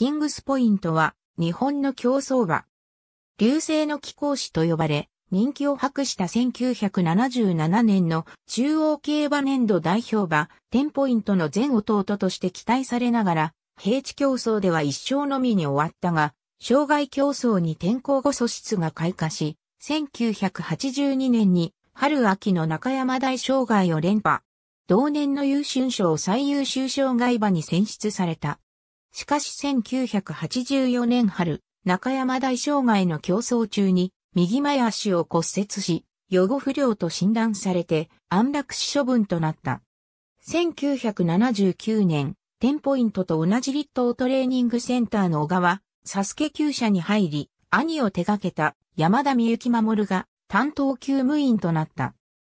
キングスポイントは日本の競走馬。流星の貴公子と呼ばれ、人気を博した1977年の中央競馬年度代表馬、テンポイントの全弟として期待されながら、平地競争では一生のみに終わったが、障害競争に転向後素質が開花し、1982年に春秋の中山大障害を連覇。同年の優秀賞最優秀障害馬に選出された。しかし1984年春、中山大障害の競争中に右前足を骨折し、予後不良と診断されて安楽死処分となった。1979年、テンポイントと同じ立東トレーニングセンターの小川、サスケ厩舎に入り、兄を手掛けた山田美幸守が担当級務員となった。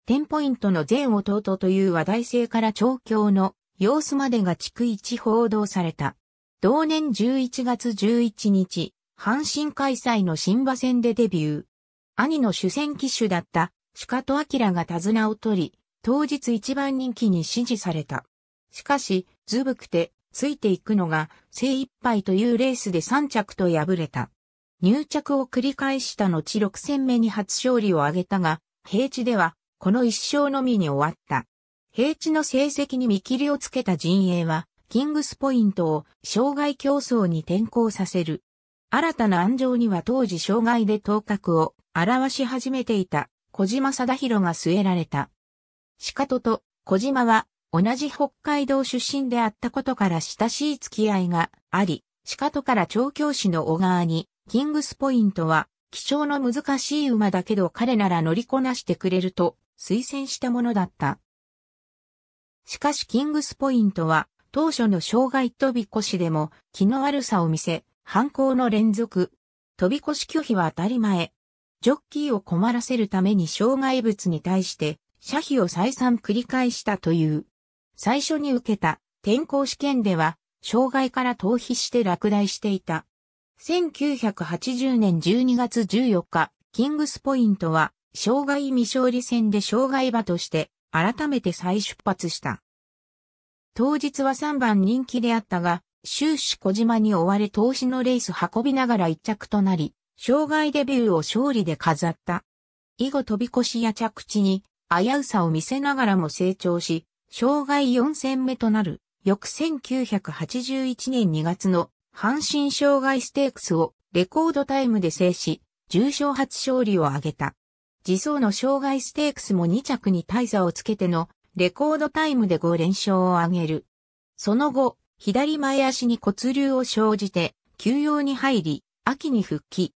テンポイントの全弟という話題性から調教の様子までが逐一報道された。同年11月11日、阪神開催の新馬戦でデビュー。兄の主戦騎手だった鹿戸明が手綱を取り、当日一番人気に支持された。しかし、ずぶくて、ついていくのが精一杯というレースで3着と敗れた。入着を繰り返した後6戦目に初勝利を挙げたが、平地ではこの一勝のみに終わった。平地の成績に見切りをつけた陣営は、キングスポイントを障害競争に転向させる。新たな安城には当時障害で頭角を表し始めていた小島貞弘が据えられた。鹿戸と小島は同じ北海道出身であったことから親しい付き合いがあり、鹿戸から調教師の小川に、キングスポイントは、気象の難しい馬だけど彼なら乗りこなしてくれると推薦したものだった。しかしキングスポイントは、当初の障害飛び越しでも気の悪さを見せ、犯行の連続。飛び越し拒否は当たり前。ジョッキーを困らせるために障害物に対して射費を再三繰り返したという。最初に受けた転校試験では障害から逃避して落第していた。1980年12月14日、キングスポイントは障害未勝利戦で障害馬として改めて再出発した。当日は3番人気であったが、終始小島に追われ投資のレース運びながら一着となり、障害デビューを勝利で飾った。以後飛び越しや着地に危うさを見せながらも成長し、障害4戦目となる、翌1981年2月の阪神障害ステークスをレコードタイムで制し、重賞初勝利を挙げた。自走の障害ステークスも2着に大差をつけてのレコードタイムで5連勝を挙げる。その後、左前足に骨流を生じて、休養に入り、秋に復帰。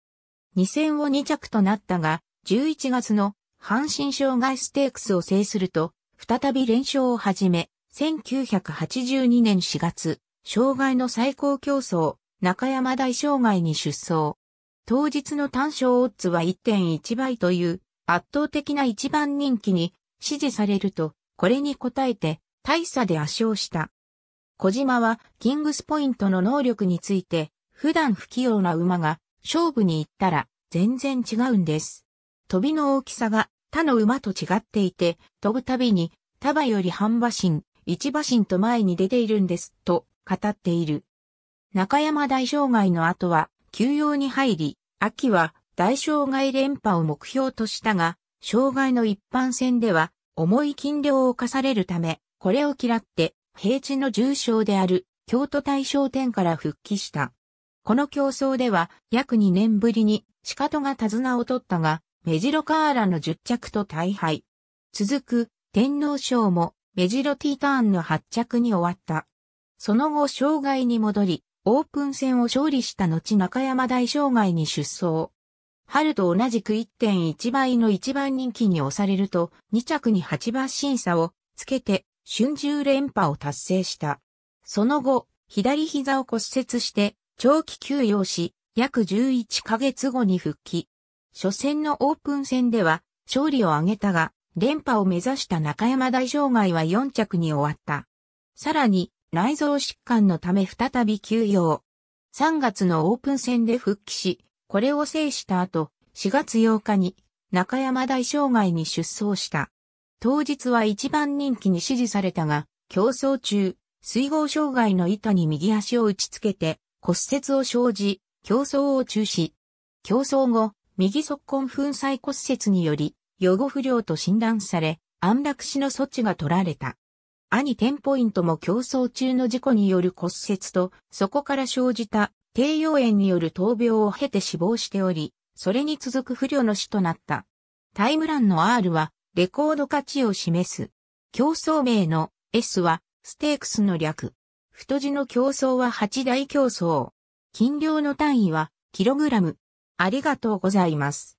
2戦を2着となったが、11月の阪神障害ステークスを制すると、再び連勝を始め、1982年4月、障害の最高競争、中山大障害に出走。当日の単勝オッズは1.1倍という圧倒的な一番人気に支持されると、これに応えて大差で圧勝した。小島はキングスポイントの能力について、普段不器用な馬が勝負に行ったら全然違うんです。飛びの大きさが他の馬と違っていて、飛ぶたびに他馬より半馬身、一馬身と前に出ているんです、と語っている。中山大障害の後は休養に入り、秋は大障害連覇を目標としたが、障害の一般戦では重い筋量を課されるため、これを嫌って平地の重賞である京都大賞店から復帰した。この競争では約2年ぶりに鹿戸が手綱を取ったが、メジロカーラの10着と大敗。続く天皇賞もメジロティーターンの8着に終わった。その後障害に戻り、オープン戦を勝利した後中山大障害に出走。春と同じく1.1倍の一番人気に押されると2着に8馬審査をつけて春秋連覇を達成した。その後、左膝を骨折して長期休養し、約11ヶ月後に復帰。初戦のオープン戦では勝利を挙げたが、連覇を目指した中山大障害は4着に終わった。さらに、内臓疾患のため再び休養。3月のオープン戦で復帰し、これを制した後、4月8日に中山大障害に出走した。当日は一番人気に支持されたが、競争中、水郷障害の板に右足を打ちつけて骨折を生じ、競争を中止。競争後、右側根粉砕骨折により、予後不良と診断され、安楽死の措置が取られた。兄テンポイントも競争中の事故による骨折と、そこから生じた低用炎による闘病を経て死亡しており、それに続く不慮の死となった。タイムランの R は、レコード価値を示す。競争名の S は、ステークスの略。太字の競争は八大競争。斤量の単位は、キログラム。ありがとうございます。